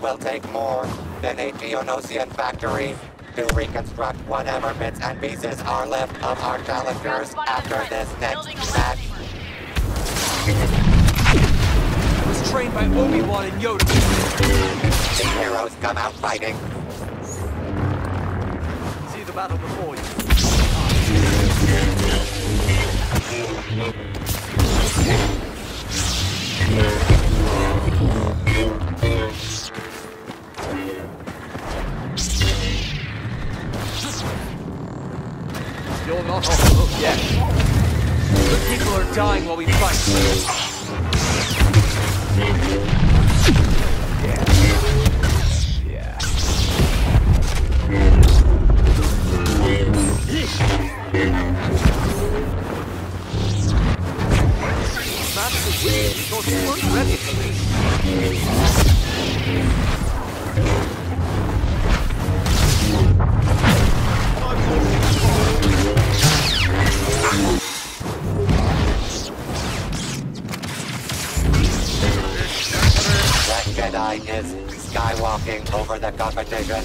will take more than a Geonosian factory to reconstruct whatever bits and pieces are left of our challengers after this next match. I was trained by Obi-Wan and Yoda. The heroes come out fighting. See the battle before you. You weren't ready for this. That Jedi is skywalking over the competition.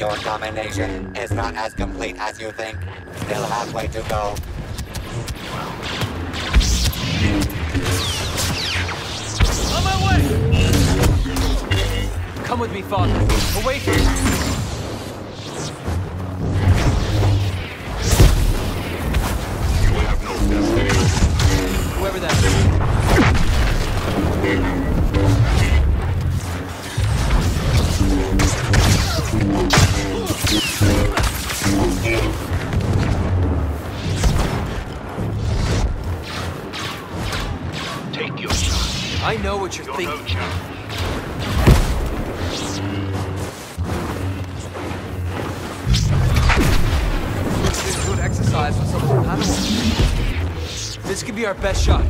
Your domination is not as complete as you think. Still halfway to go. On my way! Come with me, father. Away from You whoever that is. What you're You're thinking. no challenge. This is good exercise for some animals. This could be our best shot.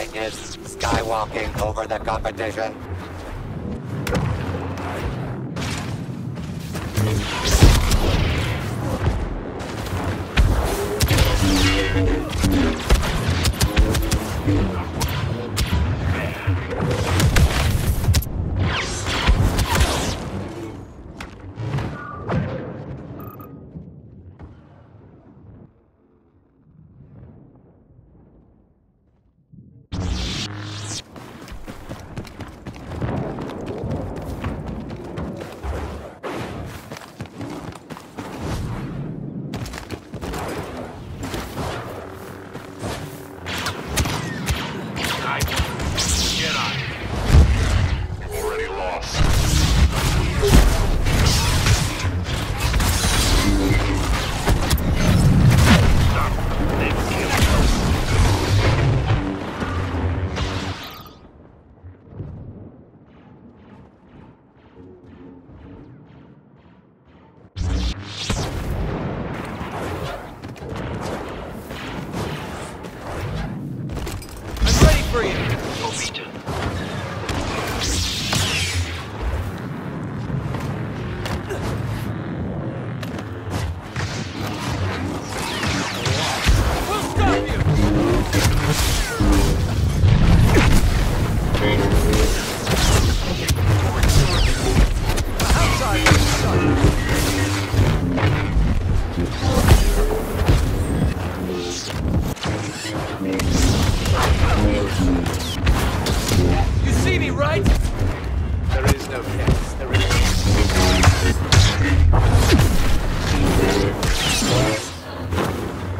Is skywalking over the competition.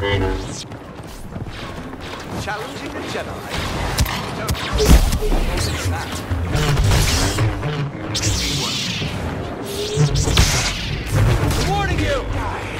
Challenging the Jedi. Warning you!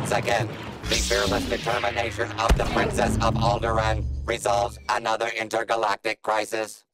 Once again, the fearless determination of the Princess of Alderaan resolves another intergalactic crisis.